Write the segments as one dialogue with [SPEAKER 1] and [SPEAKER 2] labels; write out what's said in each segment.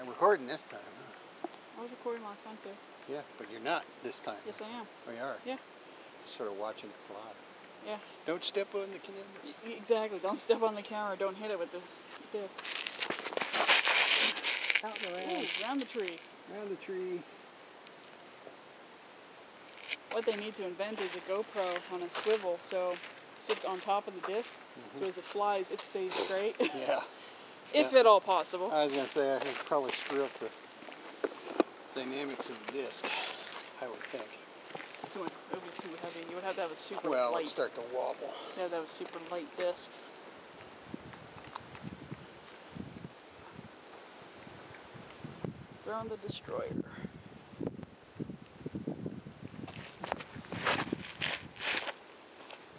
[SPEAKER 1] I'm recording this time. Huh?
[SPEAKER 2] I was recording last time too.
[SPEAKER 1] Yeah, but you're not this time.
[SPEAKER 2] Yes, I am.
[SPEAKER 1] Oh, you are?
[SPEAKER 2] Yeah.
[SPEAKER 1] Sort of watching it fly.
[SPEAKER 2] Yeah.
[SPEAKER 1] Don't step on the camera.
[SPEAKER 2] Exactly. Don't step on the camera. Don't hit it with the disc.
[SPEAKER 1] Out and
[SPEAKER 2] Ooh,
[SPEAKER 1] around,
[SPEAKER 2] round the tree.
[SPEAKER 1] around the tree.
[SPEAKER 2] What they need to invent is a GoPro on a swivel, so sit on top of the disc, so as it flies, it stays straight.
[SPEAKER 1] Mm-hmm. Yeah.
[SPEAKER 2] If
[SPEAKER 1] Yeah.
[SPEAKER 2] at all possible.
[SPEAKER 1] I was gonna say I could probably screw up the dynamics of the disc. I would think.
[SPEAKER 2] Too much, it would be too heavy. You would have to have a super
[SPEAKER 1] Well,
[SPEAKER 2] light.
[SPEAKER 1] it'd start to wobble.
[SPEAKER 2] You have to have a super light disc. They're on the destroyer.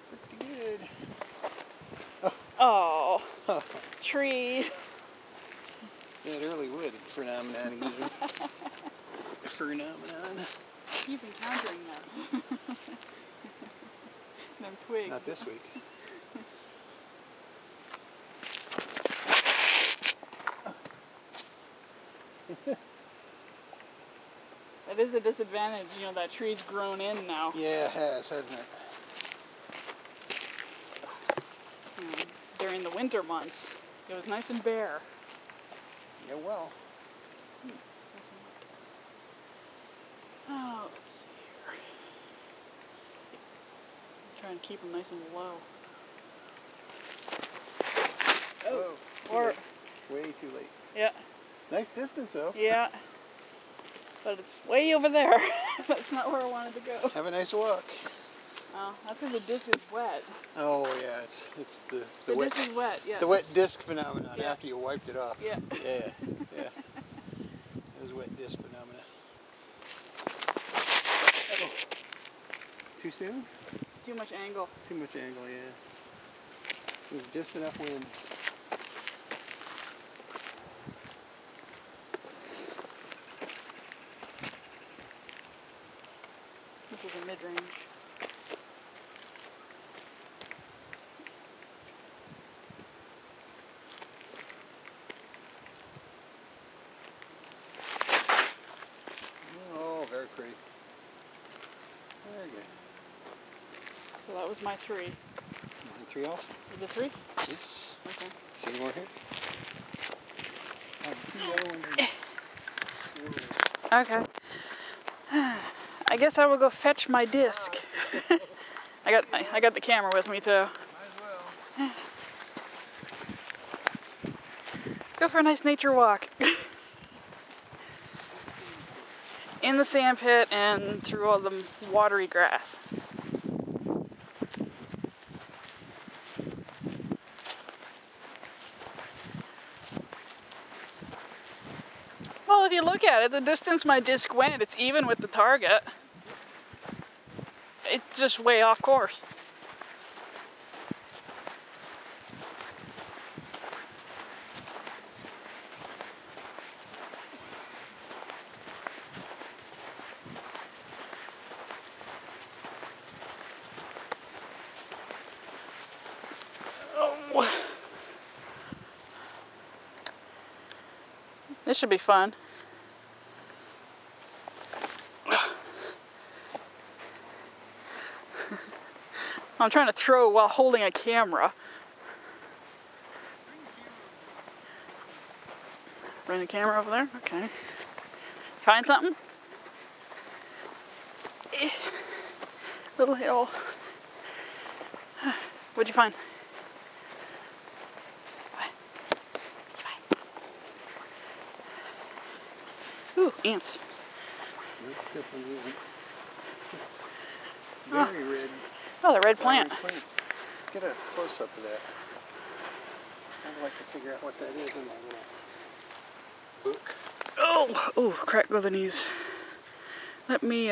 [SPEAKER 1] Pretty good.
[SPEAKER 2] Oh, tree.
[SPEAKER 1] That early wood phenomenon again. phenomenon.
[SPEAKER 2] Keep encountering them. them twigs.
[SPEAKER 1] Not this week.
[SPEAKER 2] That is a disadvantage, you know, that tree's grown in now.
[SPEAKER 1] Yeah, it has, hasn't it?
[SPEAKER 2] Mm, During the winter months, it was nice and bare.
[SPEAKER 1] Yeah, well.
[SPEAKER 2] Hmm, oh, let's see here. Try and keep them nice and low. Oh,
[SPEAKER 1] Whoa, too
[SPEAKER 2] or
[SPEAKER 1] late. Way too late.
[SPEAKER 2] yeah,
[SPEAKER 1] Nice distance though.
[SPEAKER 2] yeah. But it's way over there. That's not where I wanted to go.
[SPEAKER 1] Have a nice walk.
[SPEAKER 2] Oh, that's where the disc is wet.
[SPEAKER 1] Oh yeah, it's it's the the
[SPEAKER 2] The
[SPEAKER 1] wet
[SPEAKER 2] disc is wet, yeah.
[SPEAKER 1] the wet disc phenomenon
[SPEAKER 2] Yeah.
[SPEAKER 1] after you wiped it off.
[SPEAKER 2] Yeah.
[SPEAKER 1] Yeah, yeah. It was wet disc phenomena. Oh. Too soon?
[SPEAKER 2] Too much angle.
[SPEAKER 1] Too much angle, yeah. There's just enough wind.
[SPEAKER 2] This is a mid-range.
[SPEAKER 1] Oh, very pretty. Very good.
[SPEAKER 2] So that was my three.
[SPEAKER 1] Mine three also.
[SPEAKER 2] The three?
[SPEAKER 1] Yes.
[SPEAKER 2] Okay.
[SPEAKER 1] See any more here? Oh, the other one is-
[SPEAKER 2] Okay. I guess I will go fetch my disc. I got I, I got the camera with me too.
[SPEAKER 1] Might as well.
[SPEAKER 2] Go for a nice nature walk. In the sand pit and through all the watery grass. You look at it, the distance my disc went, it's even with the target. It's just way off course. Oh. This should be fun. I'm trying to throw while holding a camera. Bring the camera over there? Okay. Find something? Eh, Little hill. What'd you find? What'd you find? Ooh, ants.
[SPEAKER 1] Nope, definitely isn't. It's. Very red.
[SPEAKER 2] Oh, the red plant.
[SPEAKER 1] plant. Get a close up of that. I'd like to figure out what that is in my little book.
[SPEAKER 2] Oh, oh, crack go the knees. Let me. Uh,